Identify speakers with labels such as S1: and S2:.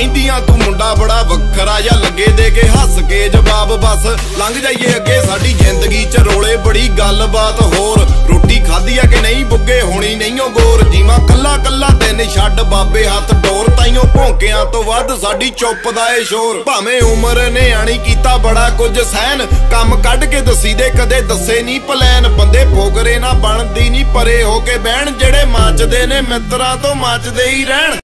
S1: ਕਹਿੰਦੀਆਂ ਤੂੰ ਮੁੰਡਾ ਬੜਾ ਵੱਖਰਾ ਜਾਂ ਲੱਗੇ ਦੇ ਕੇ ਹੱਸ ਕੇ ਜਵਾਬ ਬਸ। ਲੰਘ ਜਾਈਏ ਅੱਗੇ, ਸਾਡੀ ਜ਼ਿੰਦਗੀ 'ਚ ਰੋਲੇ ਬੜੀ ਗੱਲਬਾਤ ਹੋਰ। ਰੋਟੀ ਖਾਧੀ ਆ ਕਿ ਨਹੀਂ, ਬੁੱਗੇ ਹੋਣੀ ਨਹੀਂ ਉਹ ਗੋਰ। ਜੀਵਾ ਕੱਲਾ ਕੱਲਾ ਦਿਨ ਛੱਡ ਬਾਬੇ ਹੱਥ ਡੋਰ। ਤਾਈਓ ਭੌਂਕਿਆਂ ਤੋਂ ਵੱਧ ਸਾਡੀ ਚੁੱਪ ਦਾ ਏ ਸ਼ੋਰ। ਭਾਵੇਂ ਉਮਰ ਨੇ ਆਣੀ ਕੀਤਾ ਬੜਾ ਕੁਝ ਸਹਿਨ ਕੰਮ ਕੱਢ ਕੇ ਦਸੀ ਦੇ, ਕਦੇ ਦੱਸੇ ਨਹੀਂ ਪਲਾਨ। ਬੰਦੇ ਫੋਗਰੇ ਨਾ ਬਣਦੀ ਨਹੀਂ ਪਰੇ ਹੋ ਕੇ ਬਹਿਣ, ਜਿਹੜੇ ਮੱਚਦੇ ਨੇ ਮਿੱਤਰਾਂ ਤੋਂ ਮੱਚਦੇ ਹੀ ਰਹਿਣ।